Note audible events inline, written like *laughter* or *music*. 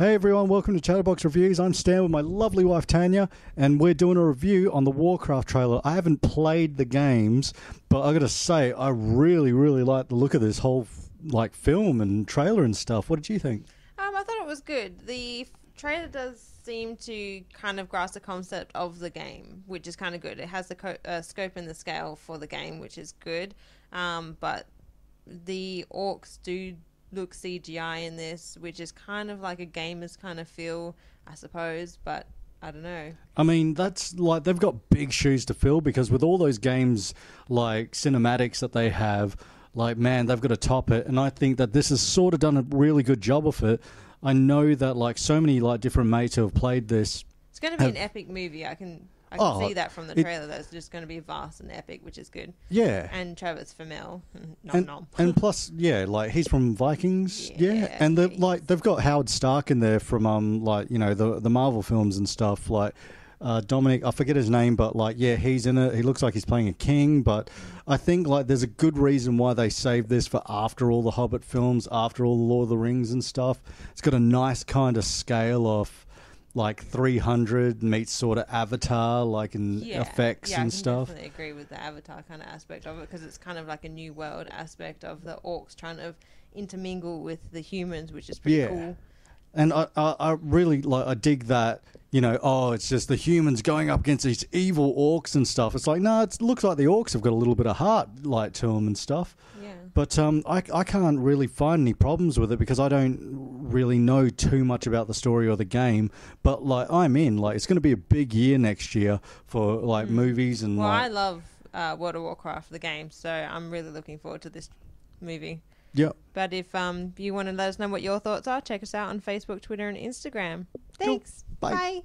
Hey everyone, welcome to Chattabox Reviews. I'm Stan with my lovely wife Tania, and we're doing a review on the Warcraft trailer. I haven't played the games, but I gotta say, I really, really like the look of this whole like film and trailer and stuff. What did you think? Um, I thought it was good. The trailer does seem to kind of grasp the concept of the game, which is kind of good. It has the uh, scope and the scale for the game, which is good. Um, but the orcs do look CGI in this, which is kind of like a gamer's kind of feel, I suppose. But I don't know. I mean, that's like they've got big shoes to fill because with all those games like cinematics that they have, like man, they've got to top it. And I think that this has sort of done a really good job of it. I know that like so many like different mates who have played this. It's going to be Have- an epic movie. I can. I can Oh, see that from the it- trailer. That it's just going to be vast and epic, which is good. Yeah. And Travis Fimmel, *laughs* nom and, nom. and *laughs* plus, yeah, like he's from Vikings, yeah, Yeah, and yeah, like they've got Howard Stark in there from um like you know the the Marvel films and stuff like. Uh, Dominic, I forget his name, but like, yeah, he's in it. He looks like he's playing a king, but I think like there's a good reason why they saved this for after all the Hobbit films, after all the Lord of the Rings and stuff. It's got a nice kind of scale of like 300 meets sort of Avatar, like in yeah, effects yeah, and I stuff. definitely agree with the Avatar kind of aspect of it because it's kind of like a new world aspect of the orcs trying to intermingle with the humans, which is pretty Yeah. cool. And I, I, I really like I dig that you know oh it's just the humans going up against these evil orcs and stuff. It's like no, it looks like the orcs have got a little bit of heart light to them and stuff. Yeah. But um, I, I can't really find any problems with it because I don't really know too much about the story or the game. But like I'm in. Like it's going to be a big year next year for like movies and Mm. Well, I love uh, World of Warcraft, the game, so I'm really looking forward to this movie. yeah. But if um you want to let us know what your thoughts are, check us out on Facebook, Twitter, and Instagram. Thanks. Bye. Bye.